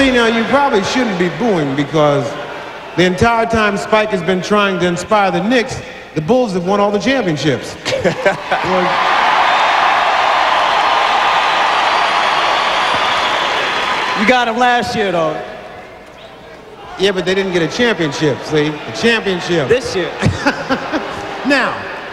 See, now you probably shouldn't be booing because the entire time Spike has been trying to inspire the Knicks, the Bulls have won all the championships. well, You got him last year, though. yeah, but they didn't get a championship, see? A championship. This year. Now,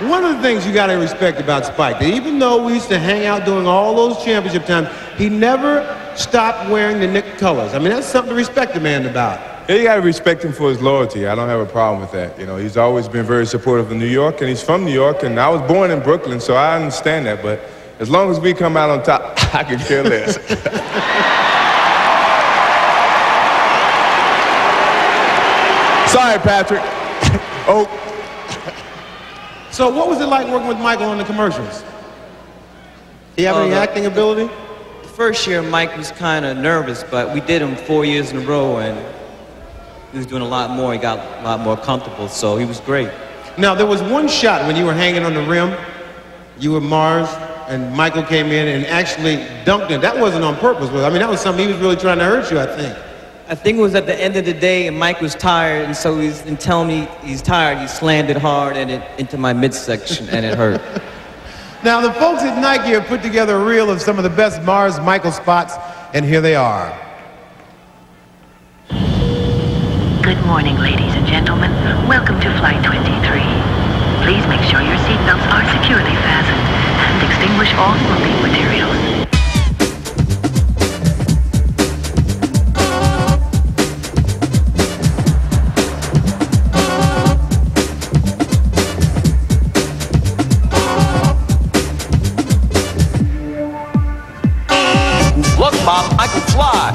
one of the things you got to respect about Spike, that even though we used to hang out during all those championship times, he never stopped wearing the Knick colors. I mean, that's something to respect the man about. Yeah, you gotta respect him for his loyalty. I don't have a problem with that. You know, he's always been very supportive of New York, and he's from New York, and I was born in Brooklyn, so I understand that. But as long as we come out on top, I can care less. Sorry, Patrick. oh, So what was it like working with Michael on the commercials? He have Oh, any uh, acting ability? First year, Mike was kind of nervous, but we did him four years in a row, and he was doing a lot more. He got a lot more comfortable, so he was great. Now, there was one shot when you were hanging on the rim. You were Mars, and Michael came in and actually dunked it. That wasn't on purpose. was it? I mean, that was something he was really trying to hurt you, I think. I think it was at the end of the day, and Mike was tired, and so he's in telling me he's tired. He slammed it hard and it into my midsection, and it hurt. Now, the folks at Nike have put together a reel of some of the best Mars Michael spots, and here they are. Good morning, ladies and gentlemen. Welcome to Flight 23. Please make sure your seatbelts are securely fastened and extinguish all smoking materials. I can fly.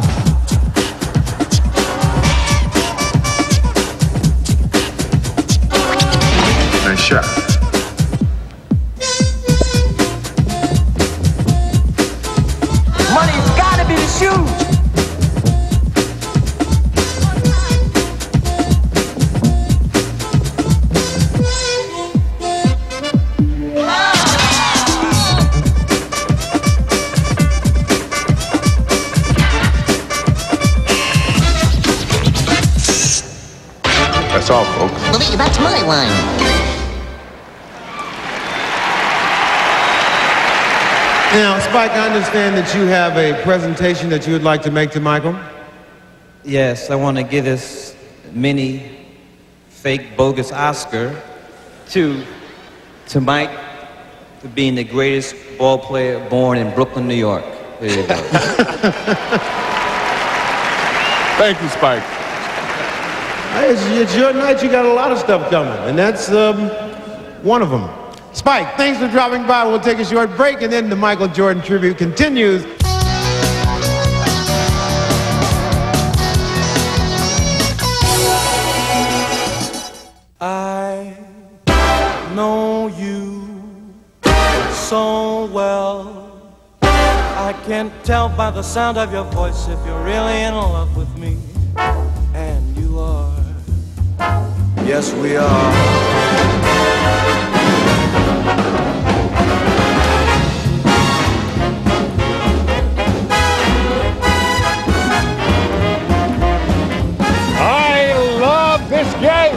nice shot. Money's gotta be the shoes. That's all, folks. Well, that's my line. Now, Spike, I understand that you have a presentation that you would like to make to Michael. Yes, I want to give this mini fake bogus Oscar to to Mike for being the greatest ball player born in Brooklyn, New York. There you go. Thank you, Spike. It's, it's your night. You got a lot of stuff coming, and that's um, one of them. Spike, thanks for dropping by. We'll take a short break, and then the Michael Jordan tribute continues. I know you so well. I can't tell by the sound of your voice if you're really in love with me. Yes, we are. I love this game.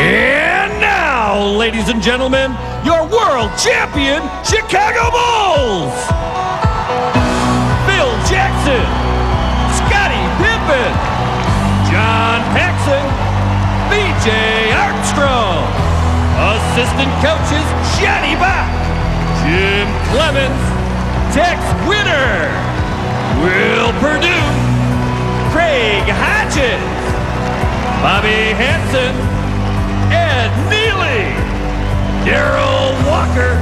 And now, ladies and gentlemen, your world champion Chicago Bulls. Phil Jackson, John Paxson, B.J. Armstrong, assistant coaches Johnny Bach, Jim Cleamons, Tex Winter, Will Perdue, Craig Hodges, Bobby Hansen, Ed Nealy, Darrell Walker,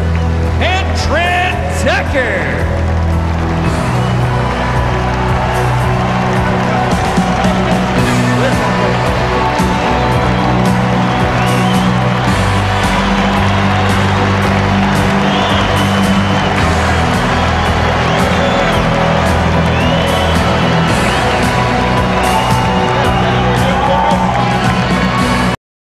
and Trent Tucker.